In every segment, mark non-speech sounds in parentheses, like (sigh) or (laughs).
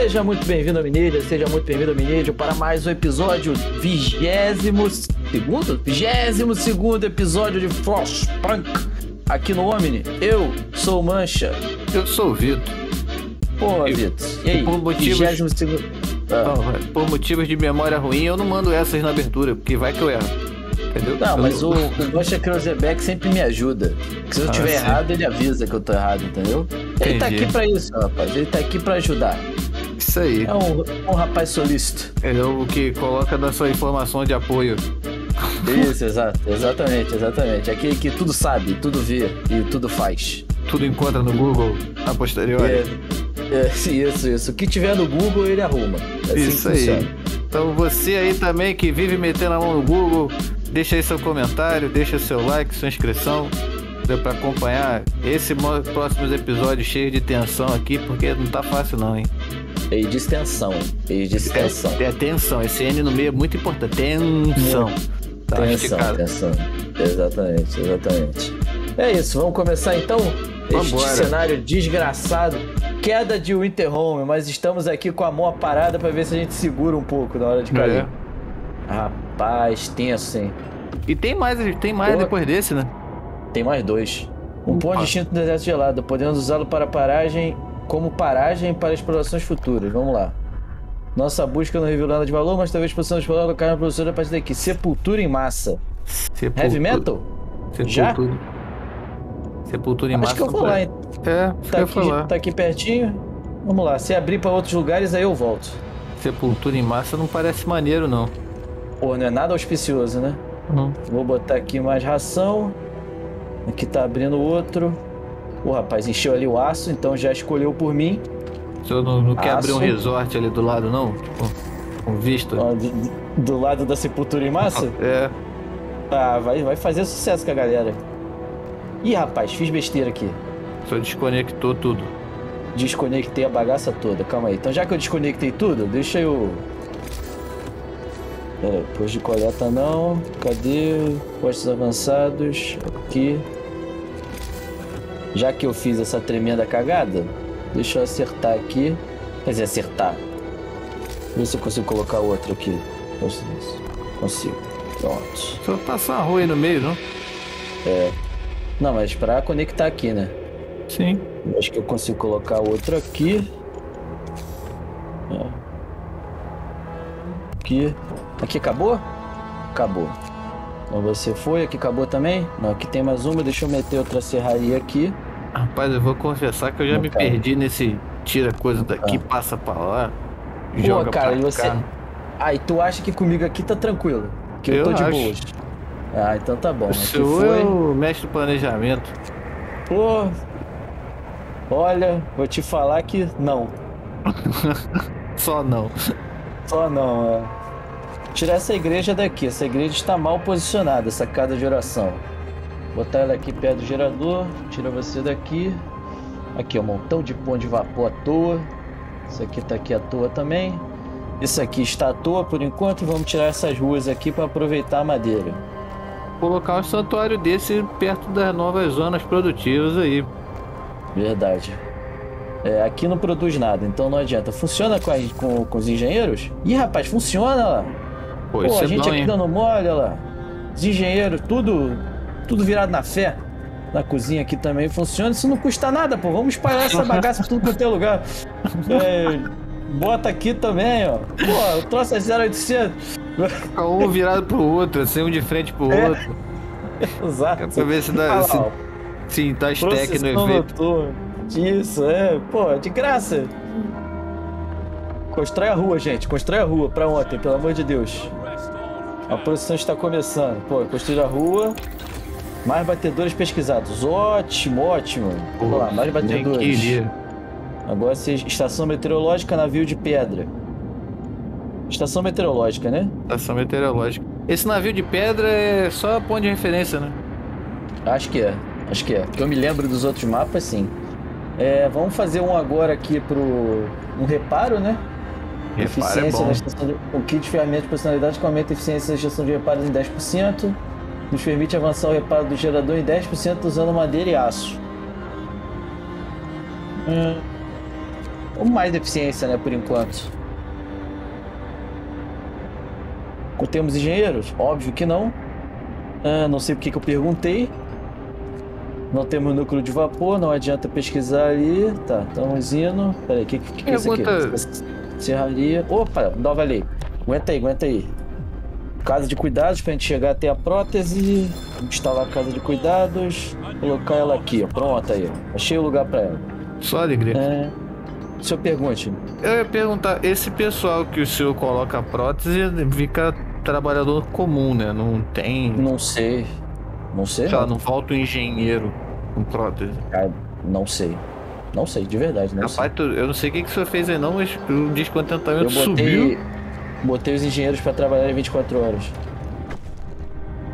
Seja muito bem-vindo ao Mineira, seja muito bem-vindo ao Mineiro para mais um episódio vigésimo segundo? Vigésimo segundo episódio de Frostpunk aqui no Omni. Eu sou o Mancha. Eu sou o Vitor. Pô, Vitor. E aí? por motivos- segundo. Ah. Não, por motivos de memória ruim, eu não mando essas na abertura, porque vai que eu erro. Entendeu? Não, Eu mas o, o Mancha Kreuzebeck sempre me ajuda. Que se eu Ah, estiver sim. errado, ele avisa que eu tô errado, entendeu? Ele tá Entendi. aqui pra isso, rapaz. Ele tá aqui pra ajudar. Isso aí. É um, um rapaz solícito. Ele é o que coloca da sua informação de apoio. Isso, exato. Exatamente, exatamente. Aquele que tudo sabe, tudo vê e tudo faz. Tudo encontra no Google a posteriori. É, é, isso, isso. O que tiver no Google, ele arruma. É assim Isso funciona. aí. Então você aí também que vive metendo a mão no Google, deixa aí seu comentário, deixa seu like, sua inscrição. Deu pra acompanhar esse mo- próximos episódios cheios de tensão aqui, porque não tá fácil não, hein? E de extensão. E de extensão. É, é tensão, esse N no meio é muito importante. Tensão. Tá Tensão, esticado. tensão. Exatamente, exatamente. É isso, vamos começar então este Vambora. cenário desgraçado. Queda de Winter Home, mas estamos aqui com a mão parada pra ver se a gente segura um pouco na hora de cair. É. Rapaz, tenso, hein? E tem mais, tem mais depois desse, né? Tem mais dois. Um ponto distinto no deserto gelado. Podemos usá-lo para paragem, como paragem para explorações futuras. Vamos lá. Nossa busca não revelou nada de valor, mas talvez possamos explorar o carro produção a partir daqui. Sepultura em massa. Sepultura. Heavy metal? Sepultura. Sepultura em Acho massa. que eu vou lá, hein? É, Tá aqui, falar. tá aqui pertinho. Vamos lá. Se abrir para outros lugares, aí eu volto. Sepultura em massa não parece maneiro, não. Pô, não é nada auspicioso, né? Não. Vou botar aqui mais ração. Aqui tá abrindo outro. O rapaz encheu ali o aço, então já escolheu por mim. O senhor não, não quer abrir um resort ali do lado, não? Com vista? Do, do lado da sepultura em massa. (laughs) É. Ah, vai, vai fazer sucesso com a galera. Ih, rapaz, fiz besteira aqui. O senhor desconectou tudo. Desconectei a bagaça toda. Calma aí. Então, já que eu desconectei tudo, deixa eu. Pera aí, posto de coleta não. Cadê? Postos avançados. Aqui. Já que eu fiz essa tremenda cagada, deixa eu acertar aqui. Quer dizer, acertar. Ver se eu consigo colocar outro aqui. Consigo. Pronto. Uma rua aí no meio, não? Não, mas pra conectar aqui, né? Sim. Acho que eu consigo colocar outro aqui. É. Aqui. Aqui acabou? Acabou. Então você foi, aqui acabou também? Não, aqui tem mais uma, deixa eu meter outra serraria aqui. Rapaz, eu vou confessar que eu já Não, me cara. perdi nesse tira coisa daqui, passa pra lá, Pô, joga cara, pra e você. cá. Ah, e tu acha que comigo aqui tá tranquilo? Que eu, Eu tô de acho. boas. Ah, então tá bom. O senhor é foi. o mestre do planejamento. Pô. Olha, vou te falar que não. (laughs) Só não. Só não, é. Tirar essa igreja daqui. Essa igreja está mal posicionada, essa casa de oração. Botar ela aqui perto do gerador. Tira você daqui. Aqui, um montão de pão de vapor à toa. Isso aqui tá aqui à toa também. Isso aqui está à toa por enquanto. Vamos tirar essas ruas aqui para aproveitar a madeira. Colocar um santuário desse perto das novas zonas produtivas aí. Verdade. É, aqui não produz nada, então não adianta. Funciona com, as- com, com os engenheiros? Ih, rapaz, funciona. Pô, Pô, isso a é gente bom, aqui hein? dando mole, olha lá. Os engenheiros, tudo, tudo virado na fé. Na cozinha aqui também funciona. Isso não custa nada, pô. Vamos espalhar essa bagaça por tudo quanto é lugar. (laughs) É, bota aqui também, ó. Pô, o troço é 0800. Fica um virado pro outro, assim, um de frente pro É. outro. (laughs) Exato. Pra ver se dá. lá, Se, ó, sim, tá stack no efeito. noturna. Isso, é. Pô, de graça. Constrói a rua, gente. Constrói a rua pra ontem, pelo amor de Deus. A procissão está começando. Pô, construir a rua. Mais batedores pesquisados. Ótimo, ótimo. Vamos lá, mais batedores. Agora estação meteorológica, navio de pedra. Estação meteorológica, né? Estação meteorológica. Esse navio de pedra é só ponto de referência, né? Acho que é. Acho que é. Que eu me lembro dos outros mapas, sim. É, vamos fazer um agora aqui pro. um reparo, né? É Eficiência bom. na estação de... O kit de ferramentas de personalidade que aumenta a eficiência da estação de reparos em 10%. Nos permite avançar o reparo do gerador em 10% usando madeira e aço. Hum. com mais eficiência, né, por enquanto. Temos engenheiros? Óbvio que não. Ah, não sei porque que eu perguntei. Não temos núcleo de vapor, não adianta pesquisar ali. Tá, estamos indo. Peraí, o que, que, que é isso aqui? Serraria. Opa, nova lei. Aguenta aí, aguenta aí. Casa de cuidados pra gente chegar até a prótese. Instalar a casa de cuidados. Colocar ela aqui, ó. Pronto aí. Achei o lugar pra ela. Só alegria. É. Se eu pergunte. Eu ia perguntar, esse pessoal que o senhor coloca a prótese fica trabalhador comum, né? Não tem. Não sei. Não sei. Já não. não falta um engenheiro com prótese. Ah, não sei. Não sei, de verdade, não Rapaz, sei. eu não sei o que, que o senhor fez aí não, mas o descontentamento eu botei, subiu. Botei os engenheiros pra trabalhar em 24 horas.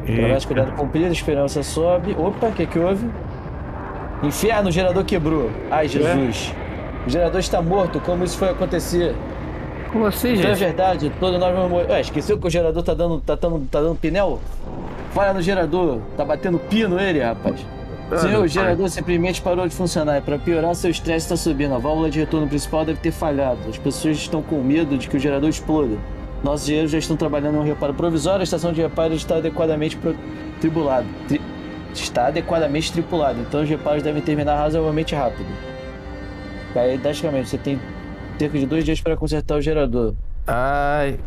Promessa cuidado cumprido, esperança sobe. Opa, o que que houve? Inferno, o gerador quebrou. Ai, Jesus. É? O gerador está morto, como isso foi acontecer? Como assim, gente? Então é verdade, todo nós vamos morrer. Ué, esqueceu que o gerador tá dando, tá dando, tá dando pneu? Falha no gerador, tá batendo pino ele, rapaz. Ah, o gerador simplesmente parou de funcionar. E para piorar, seu estresse está subindo. A válvula de retorno principal deve ter falhado. As pessoas estão com medo de que o gerador exploda. Nossos engenheiros já estão trabalhando em um reparo provisório. A estação de reparo está adequadamente tribulada. Tri... Está adequadamente tripulada. Então os reparos devem terminar razoavelmente rápido. Aí, drasticamente, você tem cerca de dois dias para consertar o gerador. Ai.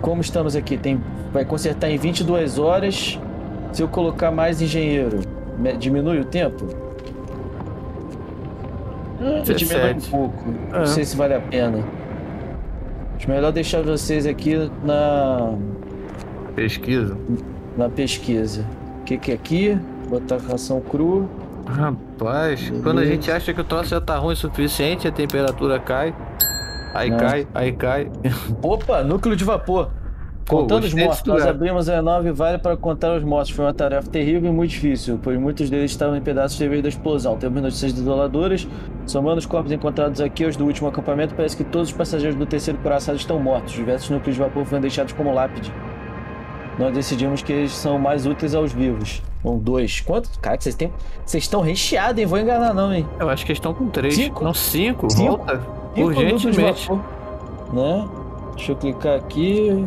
Como estamos aqui? Tem... Vai consertar em 22 horas. Se eu colocar mais engenheiro, diminui o tempo? Ah, diminui um pouco. Não sei se vale a pena. Acho melhor deixar vocês aqui na. Pesquisa. Na pesquisa. O que, que é aqui? Botar ração cru. Rapaz, quando a gente acha que o troço já tá ruim o suficiente, a temperatura cai. Aí Não. cai, aí cai. Opa, núcleo de vapor. Contando os mortos, nós abrimos a nave vale para contar os mortos. Foi uma tarefa terrível e muito difícil, pois muitos deles estavam em pedaços devido à explosão. Temos notícias desoladoras. Somando os corpos encontrados aqui aos do último acampamento, parece que todos os passageiros do terceiro coraçado estão mortos. Diversos núcleos de vapor foram deixados como lápide. Nós decidimos que eles são mais úteis aos vivos. Com dois. Quanto? Cara, que vocês têm. Vocês estão recheados, hein? Vou enganar, não, hein? Eu acho que eles estão com três. Cinco? Não, cinco. cinco? Volta. Cinco Urgentemente. Né? Deixa eu clicar aqui.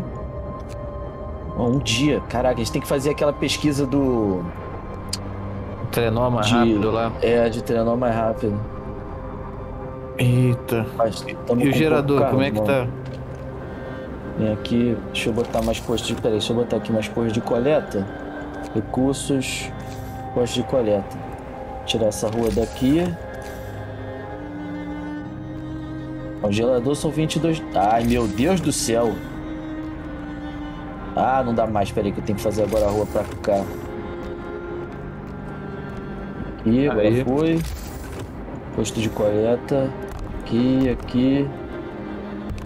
Um dia. Caraca, a gente tem que fazer aquela pesquisa do. Trenó mais de... rápido lá. É, de trenó mais rápido. Eita. Mas, e o gerador, como é que tá? Vem aqui, deixa eu botar mais postos de. Peraí, deixa eu botar aqui mais postos de coleta. Recursos, postos de coleta. Tirar essa rua daqui. O gelador são 22. Ai meu Deus do céu! Ah, não dá mais. Peraí, que eu tenho que fazer agora a rua pra cá. Aqui, agora Aí. foi. Posto de coleta. Aqui, aqui.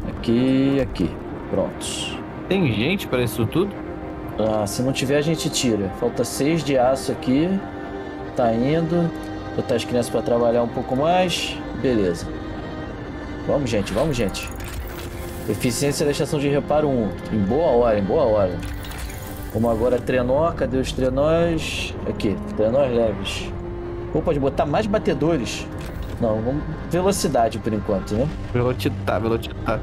Aqui, aqui. Prontos. Tem gente para isso tudo? Ah, se não tiver a gente tira. Falta seis de aço aqui. Tá indo. Botar as crianças para trabalhar um pouco mais. Beleza. Vamos, gente. Vamos, gente. Eficiência da estação de reparo 1. Em boa hora, em boa hora. Vamos agora trenó. Cadê os trenós? Aqui, trenós leves. Ou pode botar mais batedores. Não, vamos... velocidade por enquanto, né? Velocidade, velocidade.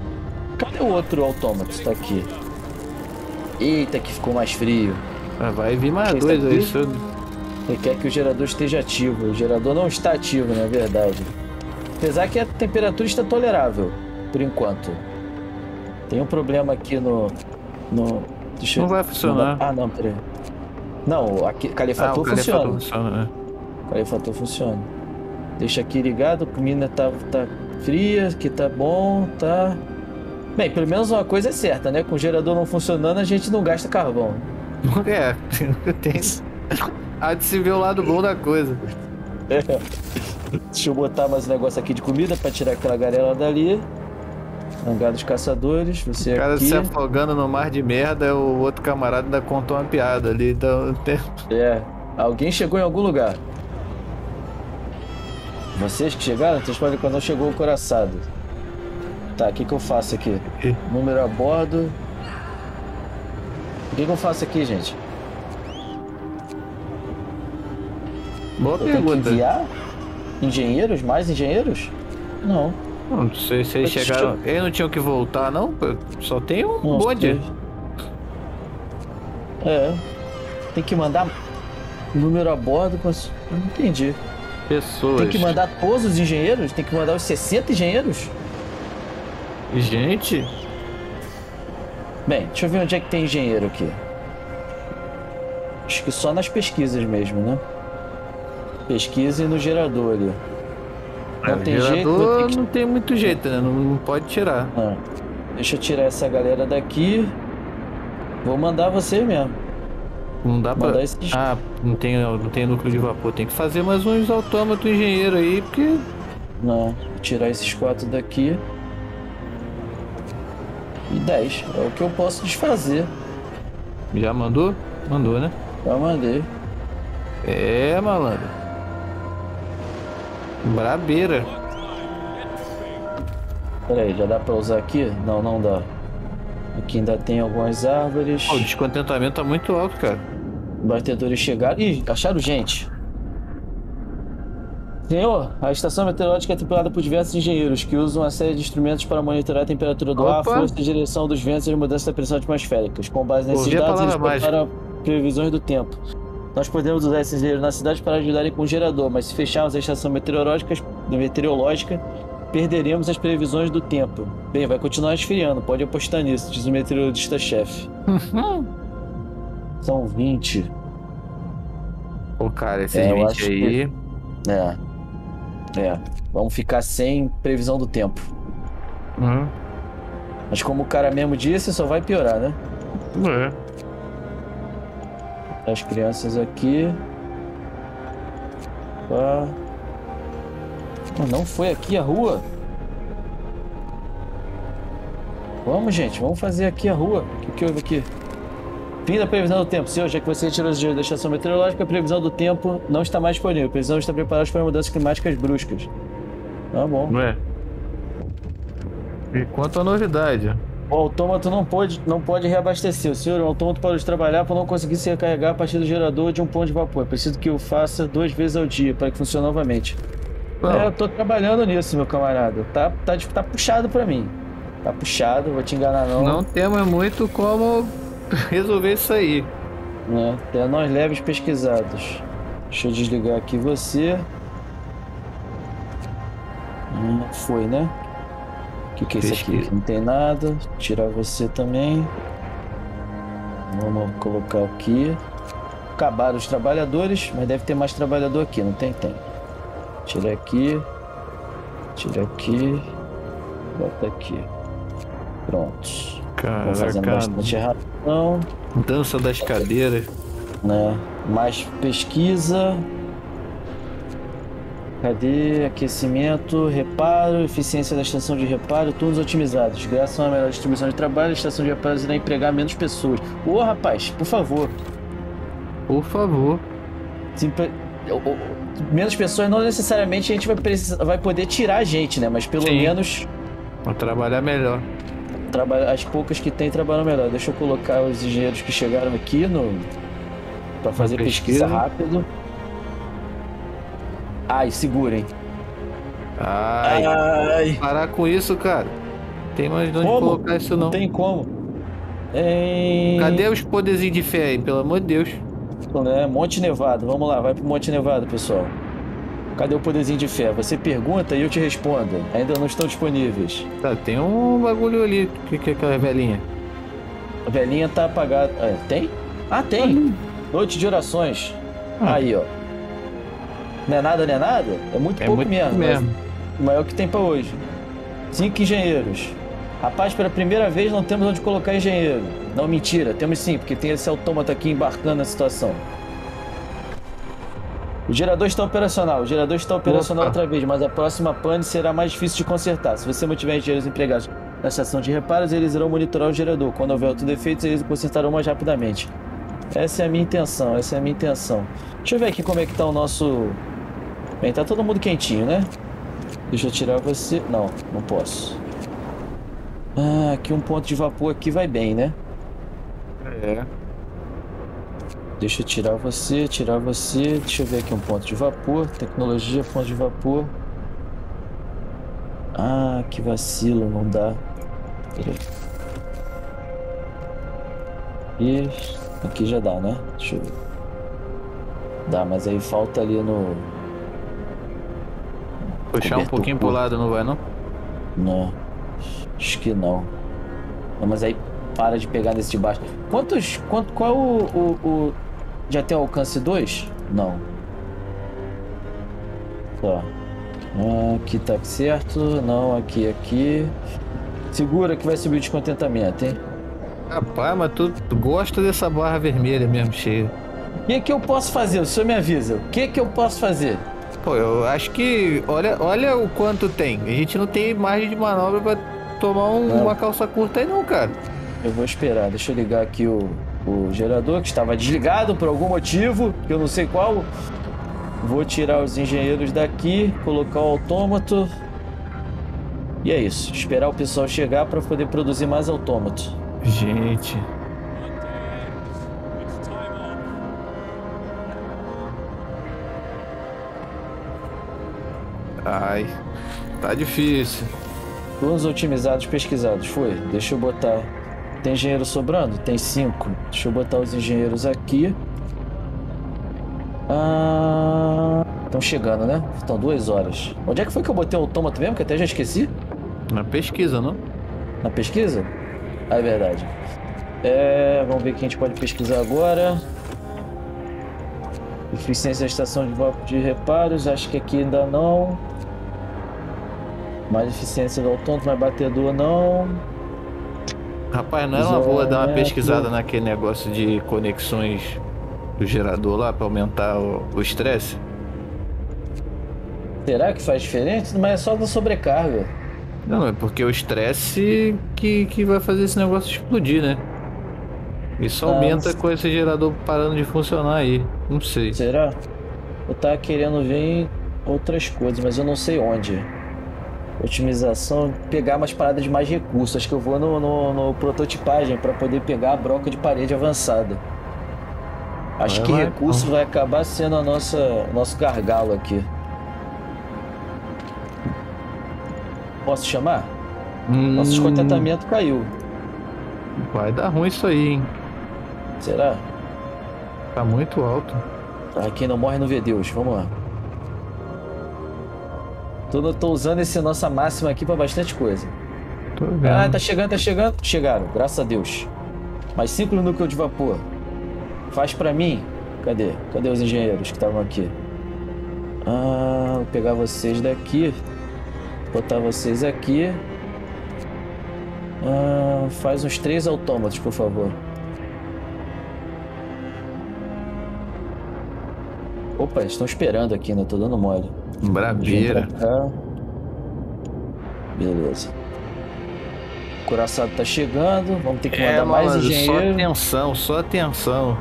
Cadê o outro autômato? Está aqui. Eita, que ficou mais frio. Ah, vai vir mais dois aí. Ele quer que o gerador esteja ativo. O gerador não está ativo, na verdade. Apesar que a temperatura está tolerável, por enquanto. Tem um problema aqui no. no deixa não vai funcionar. ah, não, peraí. Não, aqui, calefator ah, funciona. Calefator funciona, né? Calefator funciona. Deixa aqui ligado, a comida tá, tá fria, que tá bom, tá. Bem, pelo menos uma coisa é certa, né? Com o gerador não funcionando, a gente não gasta carvão. (laughs) É, tem. Há de se ver o lado bom da coisa. É. (laughs) Deixa eu botar mais um negócio aqui de comida pra tirar aquela garela dali. Hangar dos caçadores, você o cara aqui. se afogando no mar de merda, o outro camarada ainda contou uma piada ali, (laughs) então... É, alguém chegou em algum lugar. Vocês que chegaram, vocês podem quando chegou o coraçado. Tá, o que que eu faço aqui? E? Número a bordo. O que que eu faço aqui, gente? Boa eu pergunta. Tenho que enviar engenheiros? Mais engenheiros? Não. Não sei se eles chegaram. Eles não tinham que voltar, não? Só tem um Não bonde. É. Tem que mandar número a bordo com as... Eu não entendi. Pessoas. Tem que mandar todos os engenheiros? Tem que mandar os 60 engenheiros? Gente, Bem, deixa eu ver onde é que tem engenheiro aqui. Acho que só nas pesquisas mesmo, né? Pesquisa e no gerador ali. Não tem gerador jeito, que- não tem muito jeito, né? Não, não pode tirar. Ah, deixa eu tirar essa galera daqui. Vou mandar você mesmo. Não dá pra. Mandar esses. Ah, não tem, não tem núcleo de vapor. Tem que fazer mais uns autômatos engenheiro aí, porque. Não, vou tirar esses quatro daqui. E 10. É o que eu posso desfazer. Já mandou? Mandou, né? Já mandei. É, malandro. Brabeira. Pera aí, já dá pra usar aqui? Não, não dá. Aqui ainda tem algumas árvores. Pô, o descontentamento tá muito alto, cara. Batedores chegaram. Ih, acharam gente. Senhor, a estação meteorológica é tripulada por diversos engenheiros que usam uma série de instrumentos para monitorar a temperatura do ar, Opa. força e direção dos ventos e mudança da pressão atmosférica. Com base nesses Ouvi dados, eles preparam previsões do tempo. Nós podemos usar esses engenheiros na cidade para ajudarem com o gerador, mas se fecharmos a estação meteorológica, meteorológica perderemos as previsões do tempo. Bem, vai continuar esfriando, pode apostar nisso, diz o meteorologista-chefe. São 20. Pô, cara, esses É, eu 20 acho aí. É. É. Vamos ficar sem previsão do tempo. Hum, Mas como o cara mesmo disse, só vai piorar, né? é. As crianças aqui. Ah, Não foi aqui a rua? Vamos, gente, vamos fazer aqui a rua. O que, que houve aqui? Fim da previsão do tempo. Senhor, já que você retirou os dias da estação meteorológica, a previsão do tempo não está mais disponível. Precisamos estar preparados para mudanças climáticas bruscas. Tá bom. Não é. E quanto à novidade? O autômato não pode, não pode reabastecer. O senhor, o autômato pode trabalhar por não conseguir se recarregar a partir do gerador de um ponto de vapor. É preciso que o faça duas vezes ao dia para que funcione novamente. Não. É, eu tô trabalhando nisso, meu camarada. Tá, tá, tá puxado pra mim. Tá puxado, vou te enganar não. Não temos muito como (laughs) resolver isso aí. Né? Até nós leves pesquisados. Deixa eu desligar aqui você. Hum, foi, né? O que, que é isso aqui? Não tem nada. Tirar você também. Vamos colocar aqui. Acabaram os trabalhadores, mas deve ter mais trabalhador aqui, não tem? Tem. Tira aqui. Tira aqui. Bota aqui. Pronto. Vou fazendo Caraca, bastante ração, dança das cadeiras. né? Mais pesquisa. Cadê? Aquecimento, reparo, eficiência da estação de reparo, turnos otimizados. Graças a uma melhor distribuição de trabalho, a estação de reparo irá empregar menos pessoas. Ô rapaz, por favor. Por favor. Menos pessoas não necessariamente a gente vai, precisar, vai poder tirar a gente, né? Mas pelo Sim. menos Pra trabalhar melhor. Traba- as poucas que tem trabalham melhor. Deixa eu colocar os engenheiros que chegaram aqui no para fazer pesquisa. pesquisa. rápido. Ai, segurem. Ai, Ai, parar com isso, cara. Tem mais de onde Como? colocar isso não. não tem como. Em... Cadê os poderzinhos de fé aí? Pelo amor de Deus. Né? Monte Nevado. Vamos lá, vai pro Monte Nevado, pessoal. Cadê o poderzinho de fé? Você pergunta e eu te respondo. Ainda não estão disponíveis. Tá, tem um bagulho ali. O que, que é aquela velhinha? A velhinha tá apagada. É, tem? Ah, tem. Noite de orações. Ah. Aí, ó. Não é nada, não é nada? É muito É pouco muito mesmo. mesmo. mas O maior que tem pra hoje. Cinco engenheiros. Rapaz, pela primeira vez não temos onde colocar engenheiro. Não, mentira, temos sim, porque tem esse autômata aqui embarcando na situação. O gerador está operacional. O gerador está operacional Opa. outra vez, mas a próxima pane será mais difícil de consertar. Se você mantiver engenheiros empregados na estação de reparos, eles irão monitorar o gerador. Quando houver outros defeitos, eles o consertarão mais rapidamente. Essa é a minha intenção, essa é a minha intenção. Deixa eu ver aqui como é que tá o nosso... Bem, tá todo mundo quentinho, né? Deixa eu tirar você... Não, não posso. Ah, aqui um ponto de vapor aqui vai bem, né? É. Deixa eu tirar você, tirar você. Deixa eu ver aqui um ponto de vapor. Tecnologia, ponto de vapor. Ah, que vacilo, não dá. Peraí. E aqui já dá, né? Deixa eu ver. Dá, mas aí falta ali no. Puxar um pouquinho pro lado, não vai não? Não. Acho que não. Não, mas aí para de pegar nesse de baixo. Quantos. Quanto, qual o, o, o. Já tem alcance 2? Não. Tá. Ah, aqui tá certo. Não, aqui, aqui. Segura que vai subir o descontentamento, hein? Rapaz, mas tu, tu gosta dessa barra vermelha mesmo cheia. O que, que eu posso fazer? O senhor me avisa. O que, que eu posso fazer? Pô, eu acho que. Olha, olha o quanto tem. A gente não tem margem de manobra pra tomar um- uma calça curta aí, não, cara. Eu vou esperar. Deixa eu ligar aqui o, o gerador que estava desligado por algum motivo, que eu não sei qual. Vou tirar os engenheiros daqui, colocar o autômato. E é isso. Esperar o pessoal chegar para poder produzir mais autômato. Gente. Ai, tá difícil. Planos otimizados pesquisados. Foi. Deixa eu botar. Tem engenheiro sobrando? Tem cinco. Deixa eu botar os engenheiros aqui. Ah. Estão chegando, né? Estão duas horas. Onde é que foi que eu botei o autômato mesmo? Que até já esqueci. Na pesquisa, não? Na pesquisa? Ah, é verdade. É, vamos ver o que a gente pode pesquisar agora. Eficiência da estação de, de reparos, acho que aqui ainda não. Mais eficiência do autônomo, mais batedor não. Rapaz, não era uma boa dar uma Isolamento. pesquisada naquele negócio de conexões do gerador lá pra aumentar o estresse? Será que faz diferença? Mas é só da sobrecarga. Não, é porque o estresse que, que vai fazer esse negócio explodir, né? Isso Ah, aumenta mas- com esse gerador parando de funcionar aí. Não sei. Será? Eu tava querendo ver outras coisas, mas eu não sei onde. Otimização, pegar umas paradas de mais recursos. Acho que eu vou no, no, no prototipagem para poder pegar a broca de parede avançada. Acho Vai que lá, recurso vai acabar sendo a nossa nosso gargalo aqui. Posso chamar? Nosso Hum, descontentamento caiu. Vai dar ruim isso aí, hein? Será? Tá muito alto. Ah, quem não morre não vê Deus. Vamos lá. Tô, tô usando esse nossa máxima aqui pra bastante coisa. Tô vendo. Ah, tá chegando, tá chegando. Chegaram, graças a Deus. Mais cinco no núcleo de vapor. Faz pra mim. Cadê? Cadê os engenheiros que estavam aqui? Ah, vou pegar vocês daqui. Botar vocês aqui. Ah, faz uns três autômatos, por favor. Opa, eles estão esperando aqui, né? Tô dando mole. Brabeira. Beleza. O coraçado tá chegando. Vamos ter que mandar É, mais mano, só engenheiro. atenção, só atenção.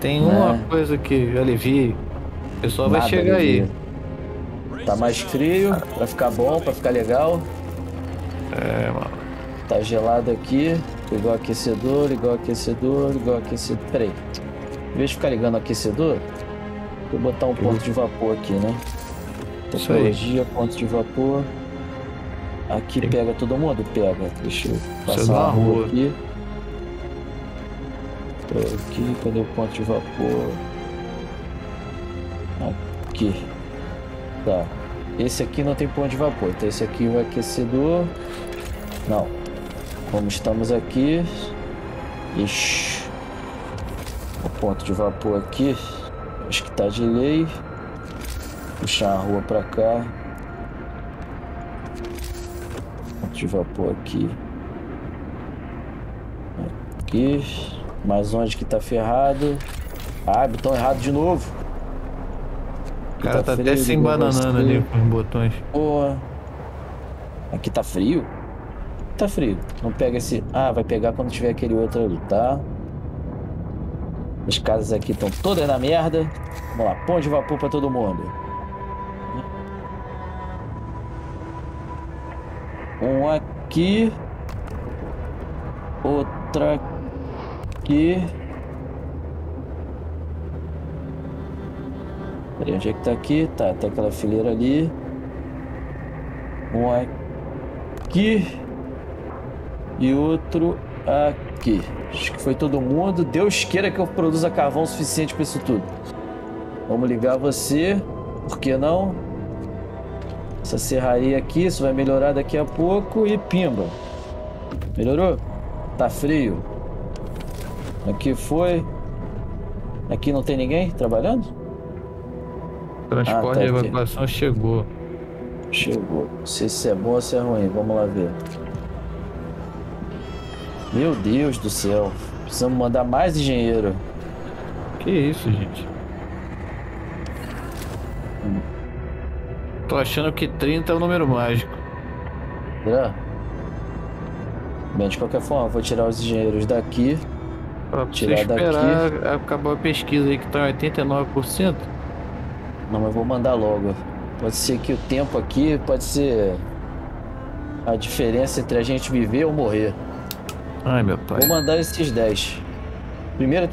Tem É. uma coisa que alivie. O pessoal vai Nada chegar aí. alivia. Tá mais frio, pra ficar bom, pra ficar legal. É, mano. Tá gelado aqui. Ligou o aquecedor, ligou o aquecedor, ligou o aquecedor. Peraí. Em vez de ficar ligando o aquecedor, vou botar um ponto de vapor aqui, né? Tecnologia, ponto de vapor. Aqui pega todo mundo? Pega. Deixa eu passar uma rua rua. aqui. Aqui, cadê o ponto de vapor? Aqui. Tá. Esse aqui não tem ponto de vapor, então esse aqui é o aquecedor. Não. Como estamos aqui. Ixi. O ponto de vapor aqui. Acho que tá de lei. Puxar a rua pra cá. Ponto de vapor aqui. Aqui. Mas onde que tá ferrado? Ah, botão errado de novo. O cara tá frio, até se embananando ali com os botões. Porra. Aqui tá frio? Tá frio. Não pega esse. Ah, vai pegar quando tiver aquele outro ali, tá? As casas aqui estão todas na merda. Vamos lá, pão de vapor pra todo mundo. Um aqui. Outra aqui. Peraí, onde é que tá aqui? Tá, tá aquela fileira ali. Um aqui. E outro aqui. Acho que foi todo mundo. Deus queira que eu produza carvão suficiente para isso tudo. Vamos ligar você. Por que não? Essa serraria aqui, isso vai melhorar daqui a pouco. E pimba. Melhorou? Tá frio. Aqui foi. Aqui não tem ninguém trabalhando? Transporte Ah, tá de aqui. evacuação chegou. Chegou. Não sei se é bom ou se é ruim. Vamos lá ver. Meu Deus do céu. Precisamos mandar mais engenheiro. Que isso, gente? Tô achando que 30 é o número mágico. Será? Bem, de qualquer forma, vou tirar os engenheiros daqui. Pra Tirar esperar acabar a pesquisa aí que tá em 89%. Não, mas vou mandar logo. Pode ser que o tempo aqui pode ser a diferença entre a gente viver ou morrer. Ai, meu pai. Vou mandar esses 10. Primeiro,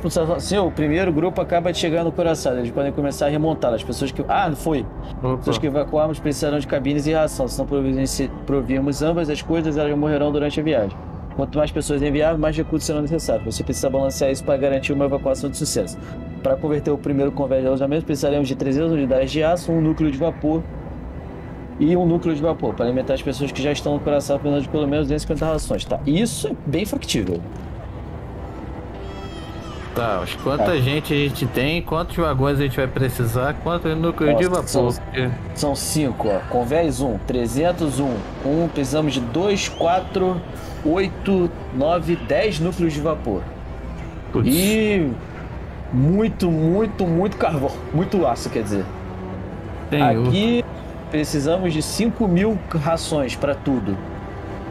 o primeiro grupo acaba de chegar no coração. Eles podem começar a remontar. As pessoas que. Ah, não foi. As pessoas que evacuarmos precisarão de cabines e ração. Se não provirmos ambas as coisas, elas morrerão durante a viagem. Quanto mais pessoas enviarmos, mais recursos serão necessários. Você precisa balancear isso para garantir uma evacuação de sucesso. Para converter o primeiro convés de alojamento, precisaremos de 300 unidades de aço, um núcleo de vapor e um núcleo de vapor para alimentar as pessoas que já estão no coração precisando de pelo menos 250 rações. Tá, isso é bem factível. Tá, mas quanta Tá. gente a gente tem, quantos vagões a gente vai precisar, quantos núcleos de Nossa, vapor. são- São 5, ó. Convés 1, 301. 1, precisamos de 2, 4, 8, 9, 10 núcleos de vapor. Putz, E muito, muito, muito carvão. Muito aço, quer dizer. tem o- Aqui precisamos de 5 mil rações para tudo.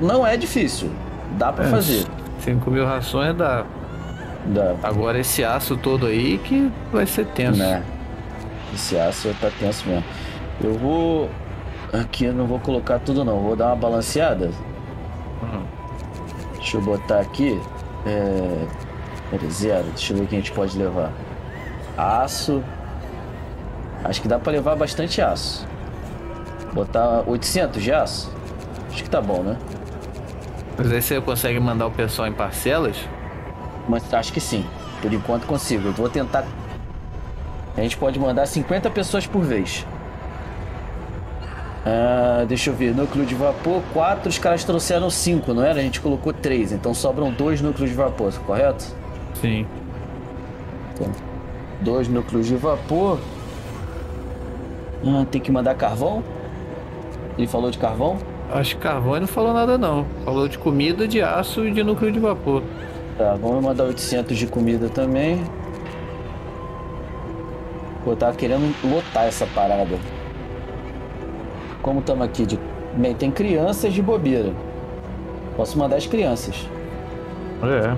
Não é difícil. Dá para é, fazer. 5 mil rações dá. Dá. Agora esse aço todo aí que vai ser tenso. Né? Esse aço tá tenso mesmo. Eu vou. Aqui eu não vou colocar tudo não. Vou dar uma balanceada. Uhum. Deixa eu botar aqui. É. Pera, zero. Deixa eu ver o que a gente pode levar. Aço. Acho que dá pra levar bastante aço. Botar 800 de aço? Acho que tá bom, né? Mas aí você consegue mandar o pessoal em parcelas? Mas acho que sim. Por enquanto consigo. Eu vou tentar. A gente pode mandar 50 pessoas por vez. Ah, deixa eu ver. Núcleo de vapor, 4. Os caras trouxeram 5, não era? A gente colocou 3. Então sobram dois núcleos de vapor, correto? Sim. Dois núcleos de vapor. Ah, tem que mandar carvão? Ele falou de carvão? Acho que carvão ele não falou nada não. Falou de comida, de aço e de núcleo de vapor. Tá, vamos mandar 800 de comida também. Pô, eu tava querendo lotar essa parada. Como estamos aqui de. Bem, tem crianças de bobeira. Posso mandar as crianças. É.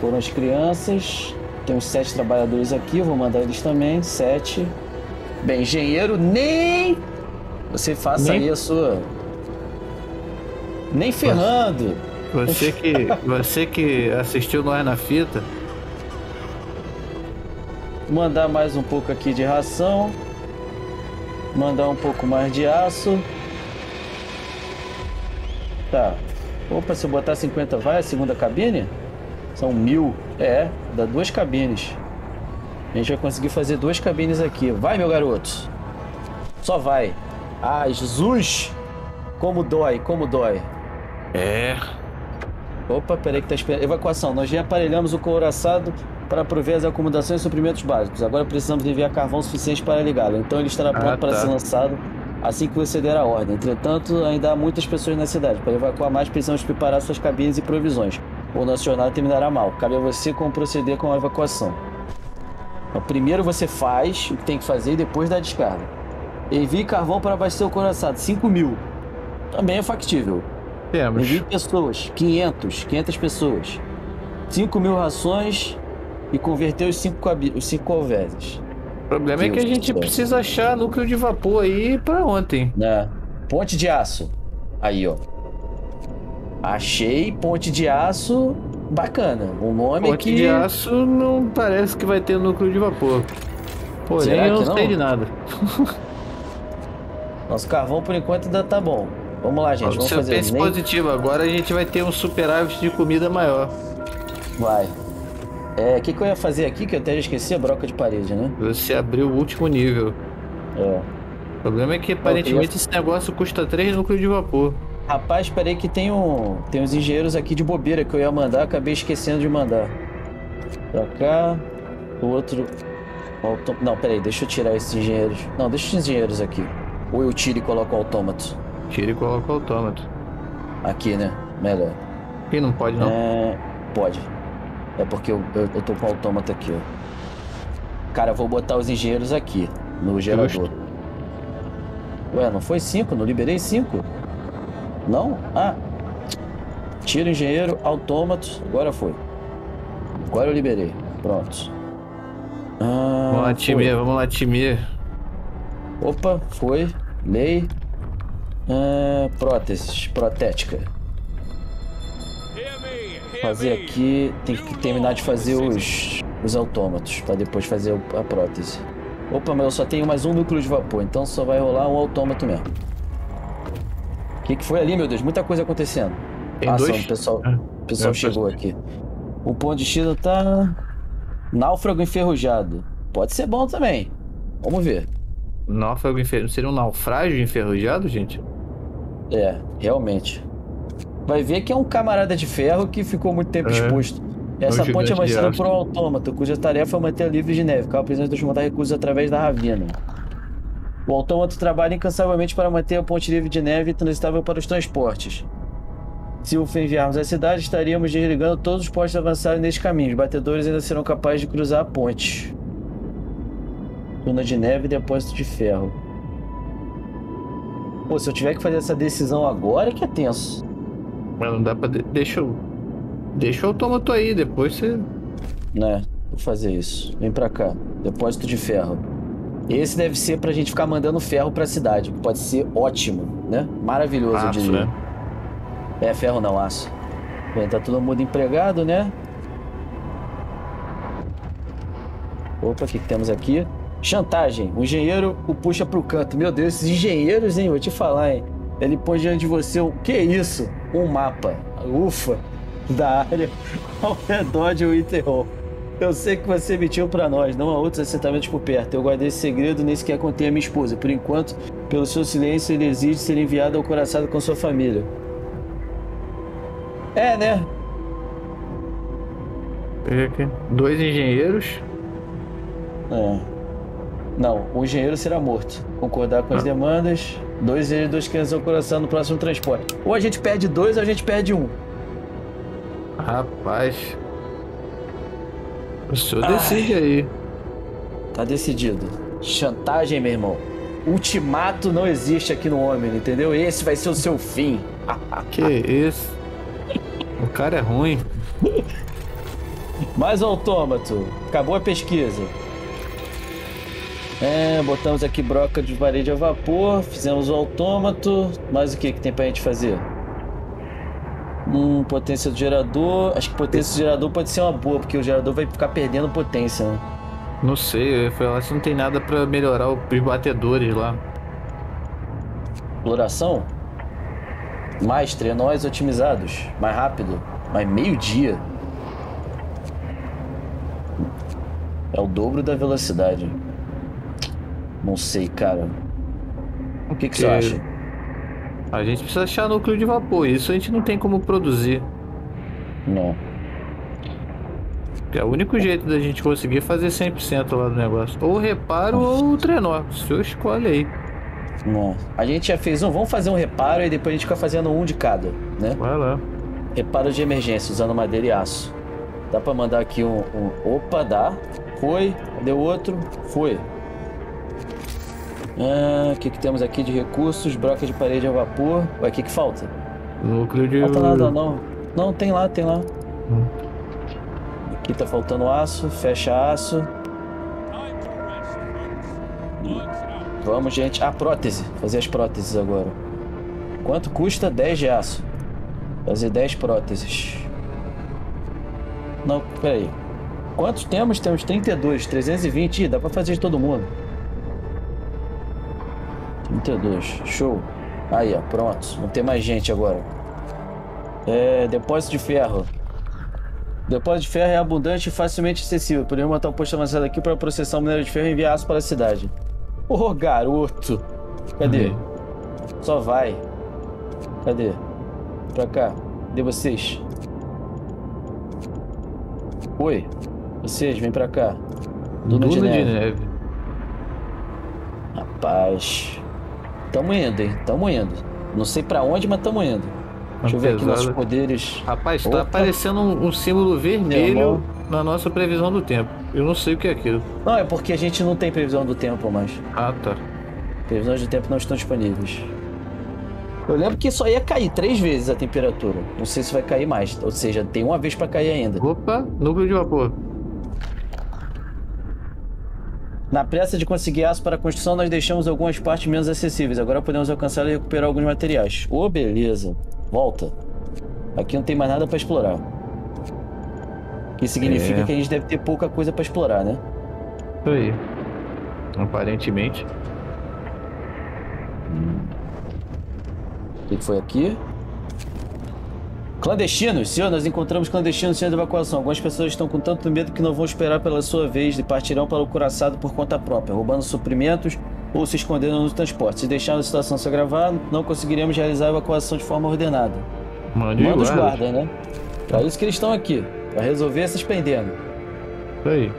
Foram as crianças. Tem uns sete trabalhadores aqui, vou mandar eles também. Sete. Bem, engenheiro, nem. Você faça Nem- aí a sua. Nem ferrando. Você (laughs) que, você que assistiu Nós na Fita, Mandar mais um pouco aqui de ração. Mandar um pouco mais de aço. Tá. Opa, se eu botar 50 vai a segunda cabine? São mil. É, dá duas cabines. A gente vai conseguir fazer duas cabines aqui. Vai, meu garoto. Só vai. Ai, Jesus! Como dói, como dói. é. Opa, peraí que tá esperando. Evacuação. Nós já aparelhamos o couraçado para prover as acomodações e suprimentos básicos. Agora precisamos enviar carvão suficiente para ligá-lo. Então ele estará pronto Ah, para tá. ser lançado assim que você der a ordem. Entretanto, ainda há muitas pessoas na cidade. Para evacuar mais, precisamos preparar suas cabines e provisões. Ou nossa jornada terminará mal. Cabe a você como proceder com a evacuação. Então, primeiro você faz o que tem que fazer e depois dá a descarga. Envie carvão para abastecer o couraçado. 5 mil. Também é factível. Temos. Envie pessoas, 500, 500 pessoas. 5 mil rações e converter os 5 cabi- os cinco convéses. O problema é que a Deus gente céu. precisa achar núcleo de vapor aí pra ontem. Né? Ponte de aço. Aí, ó. Achei ponte de aço bacana. O nome Ponte aqui. de aço não parece que vai ter núcleo de vapor. Porém, eu que não não? sei de nada. (laughs) Nosso carvão por enquanto ainda tá bom. Vamos lá, gente. Vamos Você fazer pensa nem... positivo, agora a gente vai ter um superávit de comida maior. Vai. É, o que, que eu ia fazer aqui, que eu até esqueci, a broca de parede, né? Você abriu o último nível. É. O problema é que aparentemente esse negócio custa 3 núcleos de vapor. Rapaz, esperei que tem, um, tem uns engenheiros aqui de bobeira que eu ia mandar, acabei esquecendo de mandar. Pra cá. O outro. Não, peraí, deixa eu tirar esses engenheiros. Não, deixa os engenheiros aqui. Ou eu tiro e coloco o autômato. Tira e coloca o autômato. Aqui, né? Melhor. E não pode não. É. Pode. É porque eu, eu, eu tô com o autômato aqui, ó. Cara, eu vou botar os engenheiros aqui, no gerador. Justo. Ué, não foi cinco? Não liberei cinco? Não? Ah. Tira o engenheiro, autômato. Agora foi. Agora eu liberei. Pronto. Ah, vamos lá, time, vamos lá, time. Opa, foi. Lei. Ah, próteses. Protética. Fazer aqui. Tem que terminar de fazer os, os autômatos. Pra depois fazer a prótese. Opa, mas eu só tenho mais um núcleo de vapor. Então só vai rolar um autômato mesmo. O que, que foi ali, meu Deus? Muita coisa acontecendo. Tem ah, dois? só, o pessoal, Ah, o pessoal é, chegou aqui. O ponto de destino tá. Náufrago enferrujado. Pode ser bom também. Vamos ver. Náufrago enferrujado. Seria um naufrágio enferrujado, gente? É, realmente. Vai ver que é um camarada de ferro que ficou muito tempo É. exposto. Essa É um ponte é aço. por um autômato, cuja tarefa é manter livre de neve, capaz de transformar recursos através da ravina. O autômato trabalha incansavelmente para manter a ponte livre de neve e transitável para os transportes. Se o enviarmos à cidade, estaríamos desligando todos os postos avançados neste caminho. Os batedores ainda serão capazes de cruzar a ponte. Duna de neve e depósito de ferro. Pô, se eu tiver que fazer essa decisão agora, é que é tenso. Mas não dá pra. de- Deixa eu. Deixa o autômato aí, depois você. Né? Vou fazer isso. Vem pra cá. Depósito de ferro. Esse deve ser pra gente ficar mandando ferro pra cidade. que Pode ser ótimo, né? Maravilhoso, eu Aço, diria. né? É, ferro não, aço. Bem, tá todo mundo empregado, né? Opa, o que, que temos aqui? Chantagem. O engenheiro o puxa pro canto. Meu Deus, esses engenheiros, hein? Vou te falar, hein? Ele põe diante de você o que é isso? Um mapa. Ufa. Da área (laughs) ao redor de Winterhall. Eu sei que você emitiu pra nós, não há outros assentamentos por perto. Eu guardei esse segredo, nem sequer contei a minha esposa. Por enquanto, pelo seu silêncio, ele exige ser enviado ao coraçado com sua família. É, né? Pega aqui. Dois engenheiros. É. Não, o engenheiro será morto. Concordar com as demandas. Dois e dois crianças ao coração no próximo transporte. Ou a gente perde dois ou a gente perde um. Rapaz. O senhor Ai. decide aí. Tá decidido. Chantagem, meu irmão. Ultimato não existe aqui no homem, entendeu? Esse vai ser o seu fim. (laughs) Que isso? O cara é ruim. Mais um autômato. Acabou a pesquisa. É, botamos aqui broca de parede a vapor, fizemos o autômato. Mais o que que tem pra gente fazer? Hum, potência do gerador. Acho que potência do gerador pode ser uma boa, porque o gerador vai ficar perdendo potência, né? Não sei, eu falar se não tem nada pra melhorar os batedores lá. Exploração. Mais trenóis otimizados. Mais rápido. Mais meio-dia. É o dobro da velocidade. Não sei, cara. O que, que você acha? A gente precisa achar núcleo de vapor. Isso a gente não tem como produzir. Não. É o único jeito da gente conseguir fazer 100% lá do negócio. Ou reparo ou trenó. O senhor escolhe aí. Não. A gente já fez um. Vamos fazer um reparo e depois a gente fica fazendo um de cada, né? Vai lá. Reparo de emergência usando madeira e aço. Dá pra mandar aqui um. um- Opa, dá. Foi. Deu outro. Foi. Ah, O que, que temos aqui de recursos? Broca de parede a vapor. Ué, o que, que falta? Núcleo de. Falta nada, não. Não, tem lá, tem lá. Hum. Aqui tá faltando aço. Fecha aço. Vamos, gente. Ah, prótese. Fazer as próteses agora. Quanto custa? 10 de aço. Fazer 10 próteses. Não, peraí. Quantos temos? Temos 32. 320. Ih, dá pra fazer de todo mundo. 32. Show. Aí, ó, pronto. Não tem mais gente agora. É, depósito de ferro. Depósito de ferro é abundante e facilmente acessível. Podemos montar um posto avançado aqui para processar o minério de ferro e enviar aço para a cidade. Ô, oh, garoto! Cadê? Uhum. Só vai. Cadê? Pra cá. Cadê vocês? Oi. Vocês, vem pra cá. Duna, Duna de, neve. de neve. Rapaz. Tamo indo, hein? Tamo indo. Não sei pra onde, mas tamo indo. Deixa eu ver aqui nossos poderes. Rapaz, tá Opa. tá aparecendo um, um símbolo vermelho na nossa previsão do tempo. Eu não sei o que é aquilo. Não, é porque a gente não tem previsão do tempo mais. Ah, tá. Previsões do tempo não estão disponíveis. Eu lembro que só ia cair três vezes a temperatura. Não sei se vai cair mais. Ou seja, tem uma vez para cair ainda. Opa, núcleo de vapor. Na pressa de conseguir aço para a construção, nós deixamos algumas partes menos acessíveis. Agora podemos alcançar e recuperar alguns materiais. Ô, oh, beleza. Volta. Aqui não tem mais nada para explorar. O que significa é. que a gente deve ter pouca coisa para explorar, né? Isso aí. Aparentemente. O que foi aqui? Clandestinos, senhor, nós encontramos clandestinos sendo evacuação. Algumas pessoas estão com tanto medo que não vão esperar pela sua vez e partirão para o coraçado por conta própria, roubando suprimentos ou se escondendo no transporte. Se deixarmos a situação se agravar, não conseguiremos realizar a evacuação de forma ordenada. Mande Manda os guardas, né? Para isso que eles estão aqui, para resolver essas pendendo. Isso aí.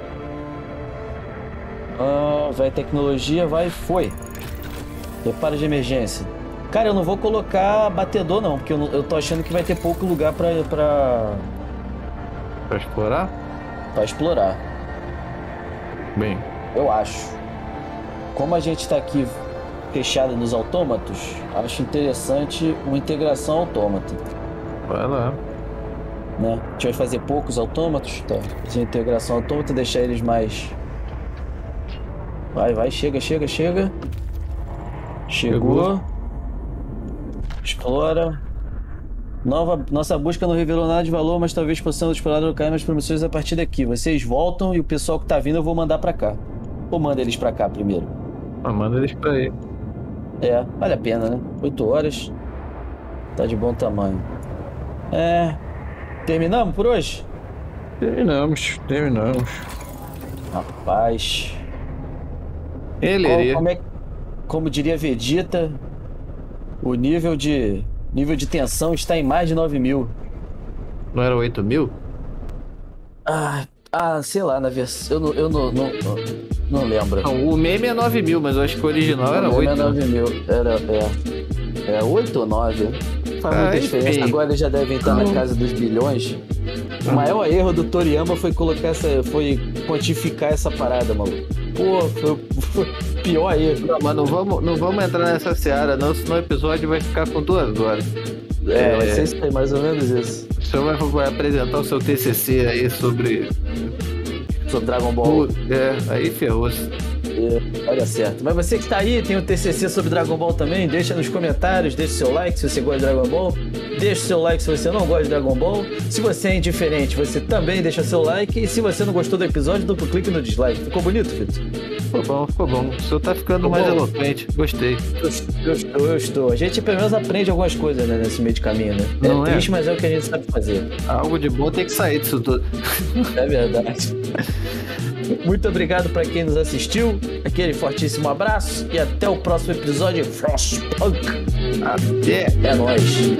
Ah, vai tecnologia, vai, foi. Preparo de emergência. Cara, eu não vou colocar batedor não, porque eu, eu tô achando que vai ter pouco lugar pra... Pra, pra explorar? Pra explorar. Bem. Eu acho. Como a gente tá aqui fechado nos autômatos, acho interessante uma integração autômata. Vai lá. Né? A gente vai fazer poucos autômatos, tá? Fazer integração autômata, deixar eles mais... Vai, vai, chega, chega, chega. Chegou. Chegou. Explora. Nova, nossa busca não revelou nada de valor, mas talvez possamos explorar locais promissores a partir daqui. Vocês voltam e o pessoal que tá vindo eu vou mandar pra cá. Ou manda eles pra cá primeiro? Ah, manda eles pra aí. É, vale a pena, né? Oito horas. Tá de bom tamanho. É. Terminamos por hoje? Terminamos, terminamos. Rapaz. Ele como, como, é, como diria Vegeta, o nível de nível de tensão está em mais de 9 mil. Não era 8 mil? Ah, ah sei lá, na versão. Eu, não, eu não, não, não, lembro. Não, o meme é 9 mil, mas eu acho que o original o era 8. Era 9 mil. Era, é. É 8 ou 9? Faz muita ah, diferença. Agora eles já devem estar na casa dos bilhões. O maior erro do Toriyama foi colocar essa. foi quantificar essa parada, maluco. Pô, foi, foi pior erro. Não, mas não vamos, não vamos entrar nessa seara, não, senão o episódio vai ficar com duas horas. É, é vai ser isso aí, mais ou menos isso. O senhor vai, apresentar o seu TCC aí sobre. Sobre Dragon Ball. É, aí ferrou-se. É, dar certo. Mas você que está aí, tem o TCC sobre Dragon Ball também, deixa nos comentários, deixa seu like se você gosta de Dragon Ball, deixa seu like se você não gosta de Dragon Ball. Se você é indiferente, você também deixa seu like. E se você não gostou do episódio, duplo clique no dislike. Ficou bonito, Vitor? Ficou bom, ficou bom. O senhor tá ficando ficou mais bom. eloquente. Gostei. Eu, estou, eu estou. A gente pelo menos aprende algumas coisas né, nesse meio de caminho, né? É não é triste, mas é o que a gente sabe fazer. Algo de bom tem que sair disso tudo. É verdade. Muito obrigado para quem nos assistiu. Aquele fortíssimo abraço e até o próximo episódio de Frostpunk. Até! É nóis!